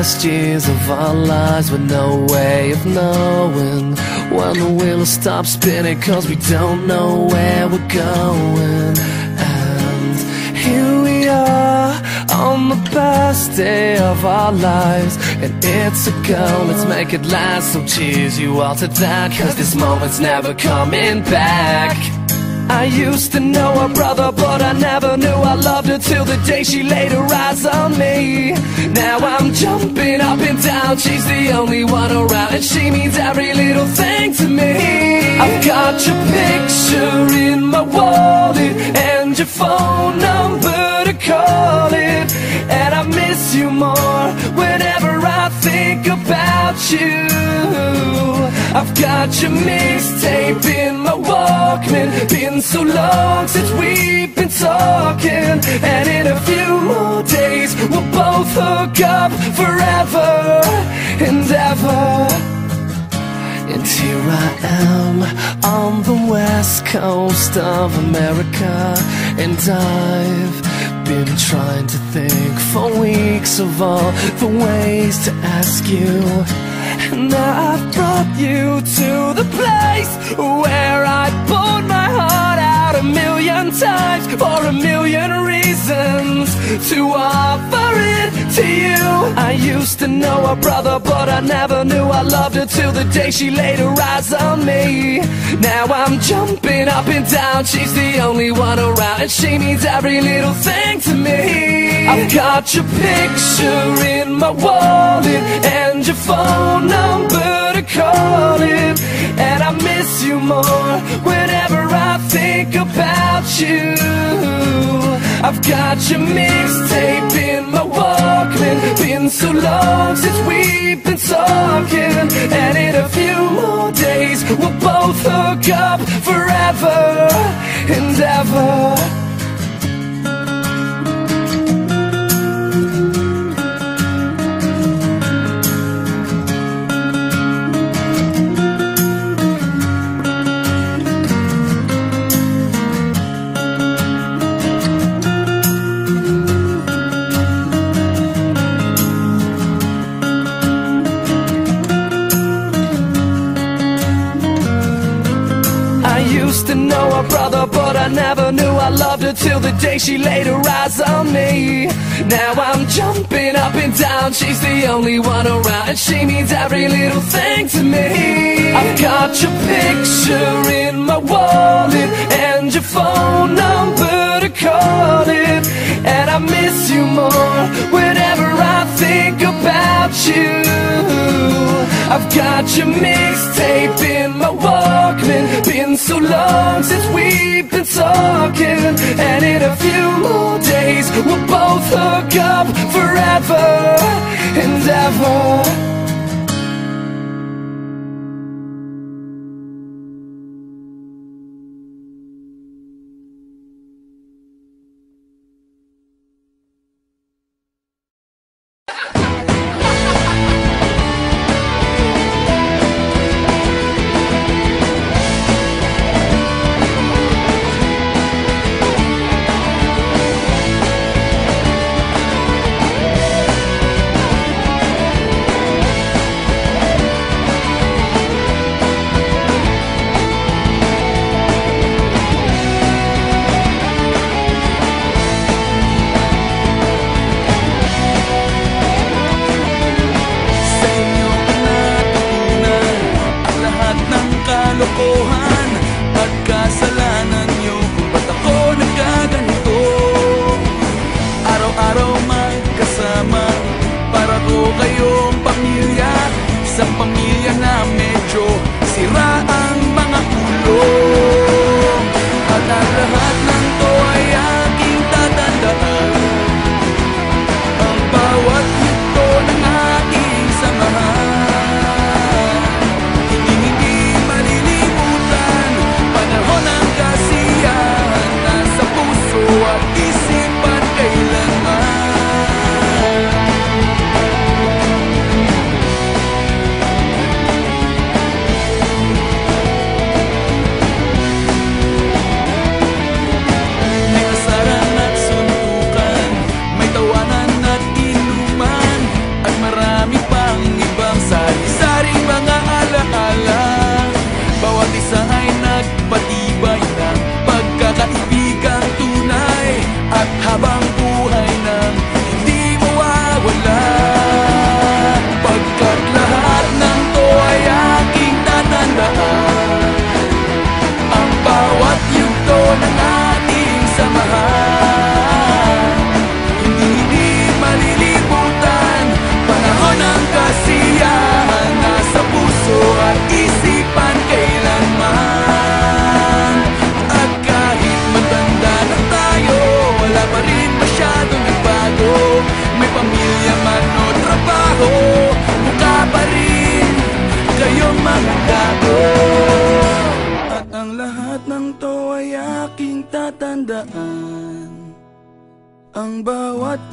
best years of our lives with no way of knowing when the wheel stops spinning cause we don't know where we're going. And here we are on the best day of our lives and it's a go, let's make it last so cheers you all to that cause this moment's never coming back. I used to know her brother, but I never knew I loved her till the day she laid her eyes on me. Now I'm jumping up and down, she's the only one around, and she means every little thing to me. I've got your picture in my wallet and your phone number and I miss you more whenever I think about you. I've got your mixtape in my Walkman. Been so long since we've been talking, and in a few more days we'll both hook up forever and ever. And here I am on the west coast of America, and I've been trying to think for weeks of all the ways to ask you. And now I've brought you to the place where I poured my heart out a million times for a million reasons to offer. I used to know her brother, but I never knew I loved her till the day she laid her eyes on me. Now I'm jumping up and down, she's the only one around, and she means every little thing to me. I've got your picture in my wallet and your phone number to call it, and I miss you more whenever think about you. I've got your mixtape in my Walkman. Been so long since we've been talking, and in a few more days we'll both hook up forever used to know her brother, but I never knew I loved her till the day she laid her eyes on me. Now I'm jumping up and down, she's the only one around, and she means every little thing to me. I've got your picture in my wallet and your phone number to call it, and I miss you more whenever I think about you. I've got your mixtape in my Walkman. Been so long since we've been talking, and in a few more days we'll both hook up forever and ever.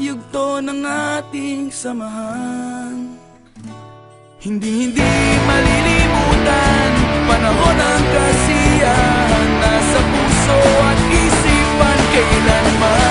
yugto ng ating samahan. Hindi, hindi malilimutan Panahon ang kasiyahan. Nasa puso at isipan kailanman